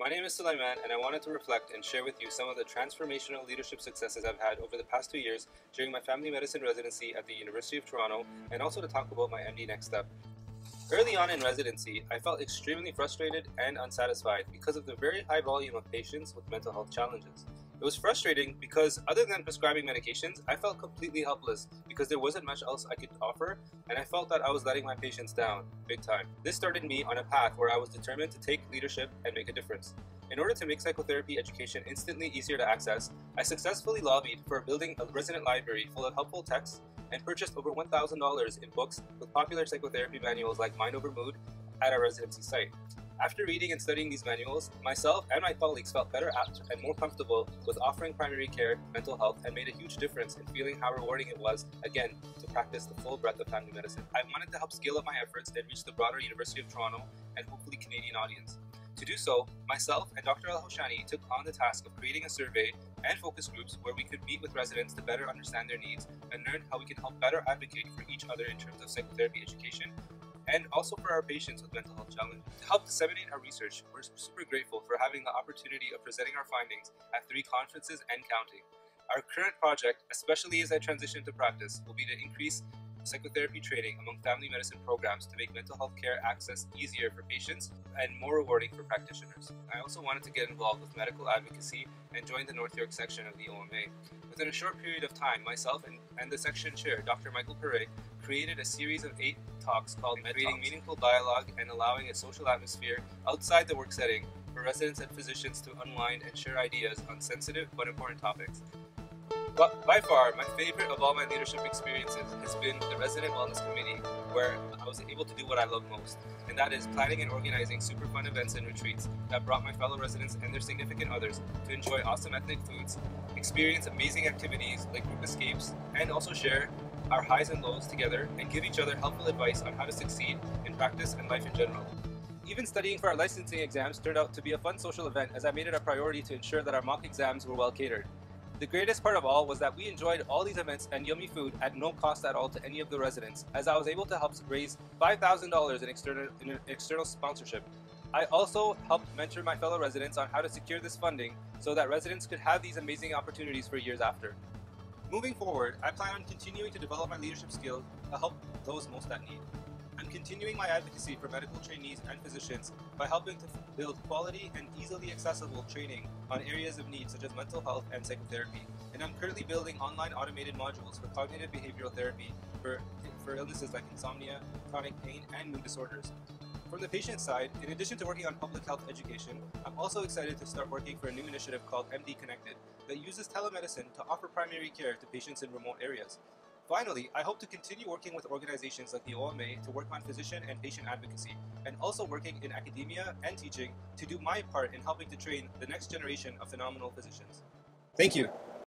My name is Suleiman, and I wanted to reflect and share with you some of the transformational leadership successes I've had over the past two years during my family medicine residency at the University of Toronto, and also to talk about my MD Next Step. Early on in residency, I felt extremely frustrated and unsatisfied because of the very high volume of patients with mental health challenges. It was frustrating because, other than prescribing medications, I felt completely helpless because there wasn't much else I could offer, and I felt that I was letting my patients down big time. This started me on a path where I was determined to take leadership and make a difference. In order to make psychotherapy education instantly easier to access, I successfully lobbied for building a resident library full of helpful texts and purchased over $1,000 in books with popular psychotherapy manuals like Mind Over Mood at our residency site. After reading and studying these manuals, myself and my colleagues felt better apt and more comfortable with offering primary care, mental health, and made a huge difference in feeling how rewarding it was, again, to practice the full breadth of family medicine. I wanted to help scale up my efforts and reach the broader University of Toronto and hopefully Canadian audience. To do so, myself and Dr. Al Hoshani took on the task of creating a survey and focus groups where we could meet with residents to better understand their needs and learn how we can help better advocate for each other in terms of psychotherapy education and also for our patients with mental health challenges. To help disseminate our research, we're super grateful for having the opportunity of presenting our findings at three conferences and counting. Our current project, especially as I transition to practice, will be to increase psychotherapy training among family medicine programs to make mental health care access easier for patients and more rewarding for practitioners. I also wanted to get involved with medical advocacy and join the North York section of the OMA. Within a short period of time, myself and, and the section chair, Dr. Michael Perret, created a series of eight talks called Creating Meaningful Dialogue and Allowing a Social Atmosphere Outside the Work Setting for residents and physicians to unwind and share ideas on sensitive but important topics. But by far, my favorite of all my leadership experiences has been the Resident Wellness Committee, where I was able to do what I love most, and that is planning and organizing super fun events and retreats that brought my fellow residents and their significant others to enjoy awesome ethnic foods, experience amazing activities like group escapes, and also share our highs and lows together and give each other helpful advice on how to succeed in practice and life in general. Even studying for our licensing exams turned out to be a fun social event as I made it a priority to ensure that our mock exams were well catered. The greatest part of all was that we enjoyed all these events and yummy food at no cost at all to any of the residents, as I was able to help raise $5,000 in external, in external sponsorship. I also helped mentor my fellow residents on how to secure this funding so that residents could have these amazing opportunities for years after. Moving forward, I plan on continuing to develop my leadership skills to help those most at need. I'm continuing my advocacy for medical trainees and physicians by helping to build quality and easily accessible training on areas of need such as mental health and psychotherapy. And I'm currently building online automated modules for cognitive behavioral therapy for, for illnesses like insomnia, chronic pain, and mood disorders. From the patient side, in addition to working on public health education, I'm also excited to start working for a new initiative called MD Connected that uses telemedicine to offer primary care to patients in remote areas. Finally, I hope to continue working with organizations like the OMA to work on physician and patient advocacy, and also working in academia and teaching to do my part in helping to train the next generation of phenomenal physicians. Thank you.